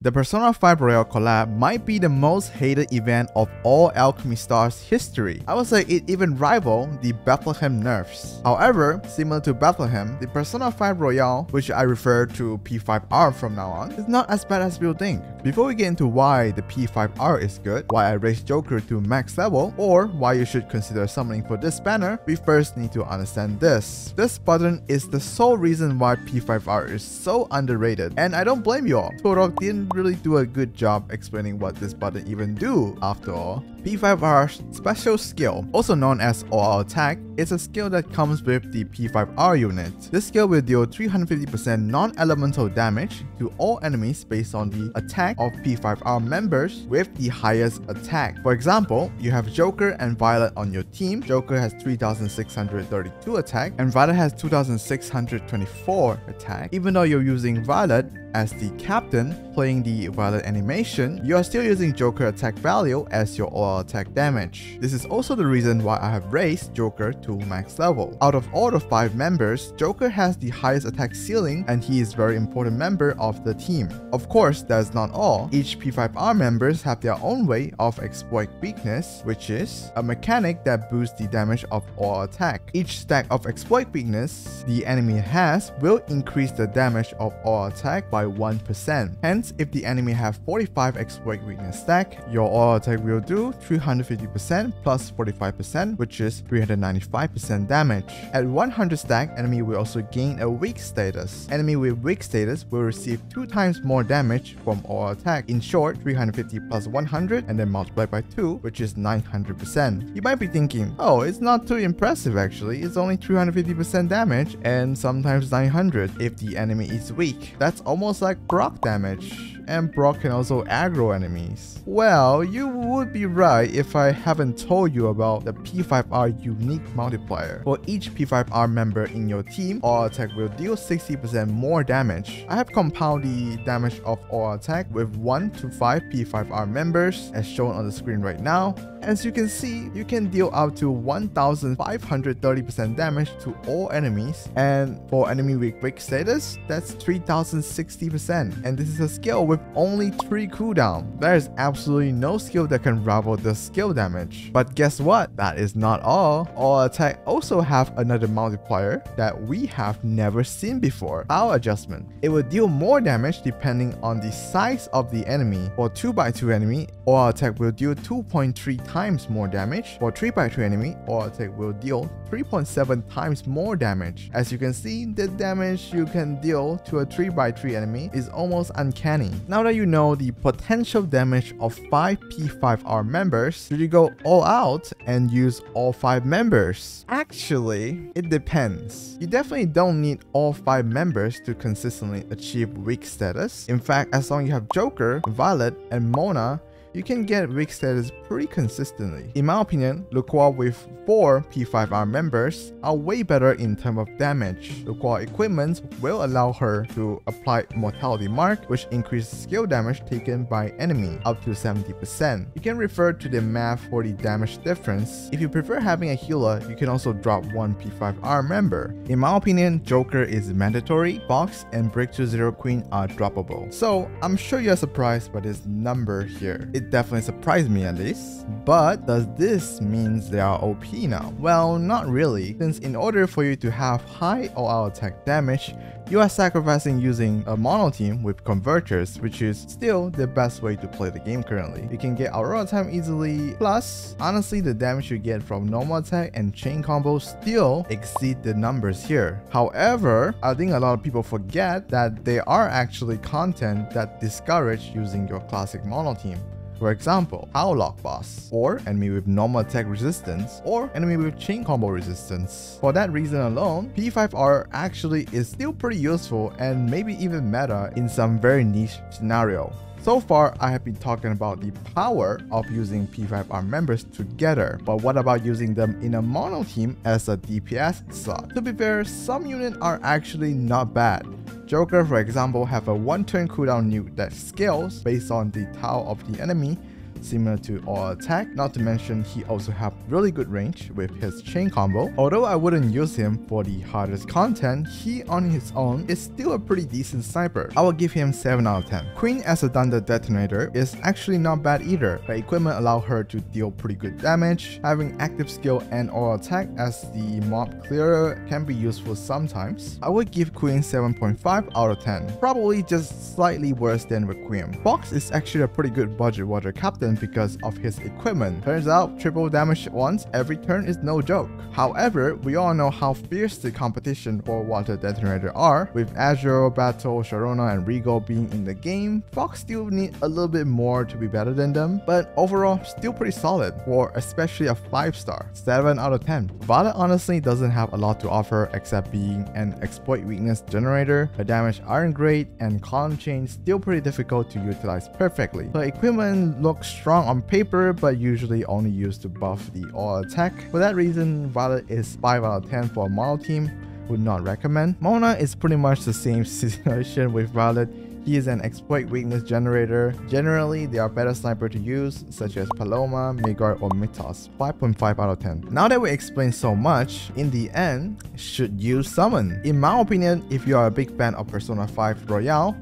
The Persona 5 Royal collab might be the most hated event of all Alchemy Stars history. I would say it even rivaled the Bethlehem nerfs. However, similar to Bethlehem, the Persona 5 Royal, which I refer to P5R from now on, is not as bad as people think. Before we get into why the P5R is good, why I raised Joker to max level, or why you should consider summoning for this banner, we first need to understand this. This button is the sole reason why P5R is so underrated, and I don't blame you all. Tourdog didn't really do a good job explaining what this button even do after all. P5R's special skill, also known as All Attack, is a skill that comes with the P5R unit. This skill will deal 350% non-elemental damage to all enemies based on the attack of P5R members with the highest attack. For example, you have Joker and Violet on your team. Joker has 3632 attack and Violet has 2624 attack. Even though you're using Violet as the captain playing the Violet animation, you are still using Joker attack value as your all attack damage. This is also the reason why I have raised Joker to max level. Out of all the 5 members, Joker has the highest attack ceiling and he is very important member of the team. Of course, that's not all. Each P5R members have their own way of exploit weakness, which is a mechanic that boosts the damage of all attack. Each stack of exploit weakness the enemy has will increase the damage of all attack by 1%. Hence, if the enemy have 45 exploit weakness stack, your all attack will do 350% plus 45%, which is 395% damage. At 100 stack, enemy will also gain a weak status. Enemy with weak status will receive 2 times more damage from all attack. In short, 350 plus 100 and then multiply by 2, which is 900%. You might be thinking, oh, it's not too impressive actually, it's only 350% damage and sometimes 900 if the enemy is weak. That's almost like Brock damage and Brock can also aggro enemies. Well, you would be right if I haven't told you about the P5R unique multiplier. For each P5R member in your team, all attack will deal 60% more damage. I have compounded the damage of all attack with 1 to 5 P5R members as shown on the screen right now. As you can see, you can deal up to 1530% damage to all enemies and for enemy weak status, that's 3060% and this is a skill with only 3 cooldown. There is absolutely no skill that can rival the skill damage. But guess what? That is not all. All attack also have another multiplier that we have never seen before. Power adjustment. It will deal more damage depending on the size of the enemy. For 2x2 enemy, all attack will deal 2.3 times more damage. For 3x3 enemy, all attack will deal 3.7 times more damage. As you can see, the damage you can deal to a 3x3 enemy is almost uncanny. Now that you know the potential damage of 5 P5R members, should you go all out and use all 5 members? Actually, it depends. You definitely don't need all 5 members to consistently achieve weak status. In fact, as long as you have Joker, Violet, and Mona, you can get weak status pretty consistently. In my opinion, Lacroix with 4 P5R members are way better in terms of damage. Lacroix equipment will allow her to apply Mortality Mark, which increases skill damage taken by enemy up to 70%. You can refer to the math for the damage difference. If you prefer having a healer, you can also drop one P5R member. In my opinion, Joker is mandatory, Fox and Break to Zero Queen are droppable. So I'm sure you're surprised by this number here. It definitely surprised me at least. But does this means they are OP now? Well, not really, since in order for you to have high all-out attack damage, you are sacrificing using a mono team with converters, which is still the best way to play the game currently. You can get Aurora time easily, plus, honestly the damage you get from normal attack and chain combo still exceed the numbers here. However, I think a lot of people forget that they are actually content that discourage using your classic mono team. For example, Power Lock Boss, or enemy with normal attack resistance, or enemy with chain combo resistance. For that reason alone, P5R actually is still pretty useful and maybe even meta in some very niche scenario. So far, I have been talking about the power of using P5R members together, but what about using them in a mono team as a DPS slot? To be fair, some units are actually not bad. Joker, for example, have a one turn cooldown nuke that scales based on the tau of the enemy similar to all attack. Not to mention he also have really good range with his chain combo. Although I wouldn't use him for the hardest content, he on his own is still a pretty decent sniper. I will give him 7 out of 10. Queen as a thunder detonator is actually not bad either. Her equipment allow her to deal pretty good damage. Having active skill and all attack as the mob clearer can be useful sometimes. I would give Queen 7.5 out of 10. Probably just slightly worse than Requiem. Fox is actually a pretty good budget water captain because of his equipment. Turns out triple damage once every turn is no joke. However, we all know how fierce the competition for water detonator are. With Azure, Battle, Sharona, and Regal being in the game, Fox still need a little bit more to be better than them, but overall still pretty solid for especially a 5 star. 7 out of 10. Violet honestly doesn't have a lot to offer except being an exploit weakness generator. Her damage aren't great and column chain still pretty difficult to utilize perfectly. Her equipment looks strong on paper but usually only used to buff the all attack. For that reason, Violet is 5 out of 10 for a model team would not recommend. Mona is pretty much the same situation with Violet. He is an exploit weakness generator. Generally, they are better sniper to use, such as Paloma, Megard, or Mythos. 5.5 out of 10. Now that we explained so much, in the end, should you summon? In my opinion, if you are a big fan of Persona 5 Royal,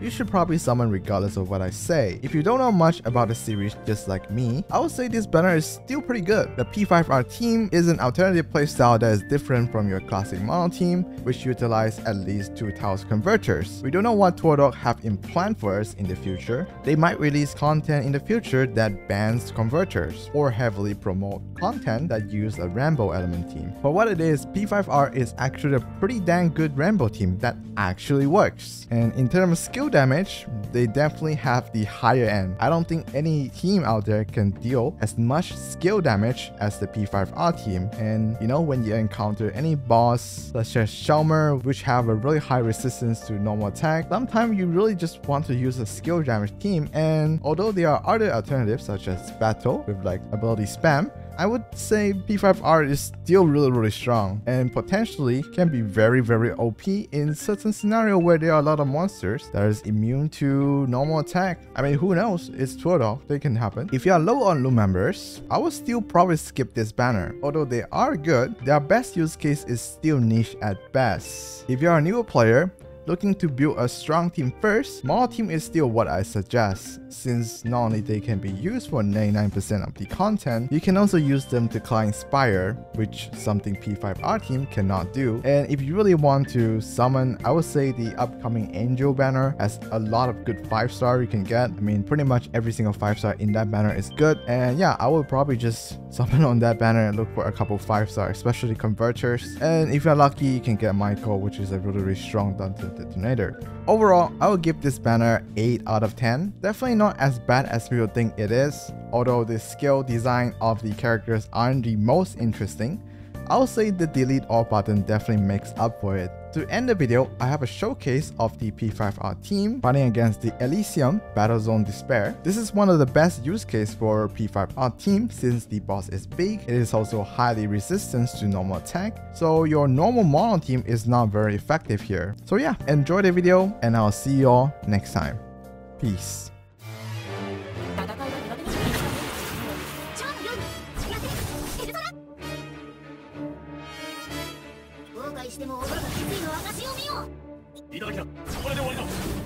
you should probably summon regardless of what I say. If you don't know much about the series just like me, I would say this banner is still pretty good. The P5R team is an alternative playstyle that is different from your classic mono team, which utilize at least two Taos converters. We don't know what Tourdog have in plan for us in the future. They might release content in the future that bans converters, or heavily promote content that use a Rainbow element team. For what it is, P5R is actually a pretty dang good Rainbow team that actually works. And in terms of skill damage, they definitely have the higher end. I don't think any team out there can deal as much skill damage as the P5R team. And you know, when you encounter any boss such as Shelmer, which have a really high resistance to normal attack, sometimes you really just want to use a skill damage team. And although there are other alternatives such as Battle with like ability spam, I would say P5R is still really really strong and potentially can be very very OP in certain scenario where there are a lot of monsters that is immune to normal attack. I mean who knows, it's Twirtle, they can happen. If you are low on loot members, I would still probably skip this banner. Although they are good, their best use case is still niche at best. If you are a newer player, Looking to build a strong team first, small team is still what I suggest, since not only they can be used for 99% of the content, you can also use them to climb Spire, which something P5R team cannot do. And if you really want to summon, I would say the upcoming Angel banner has a lot of good 5 star you can get. I mean, pretty much every single 5 star in that banner is good. And yeah, I would probably just summon on that banner and look for a couple 5 star, especially converters. And if you're lucky, you can get Michael, which is a really, really strong Dungeon detonator. Overall, I would give this banner 8 out of 10. Definitely not as bad as people think it is, although the skill design of the characters aren't the most interesting. I'll say the delete all button definitely makes up for it. To end the video, I have a showcase of the P5R team fighting against the Elysium Battlezone Despair. This is one of the best use case for P5R team since the boss is big, it is also highly resistant to normal attack, so your normal mono team is not very effective here. So yeah, enjoy the video and I'll see you all next time. Peace. しても劣らぬ決意の証を見よう。いただきなこれで終わりだ。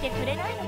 てくれないの？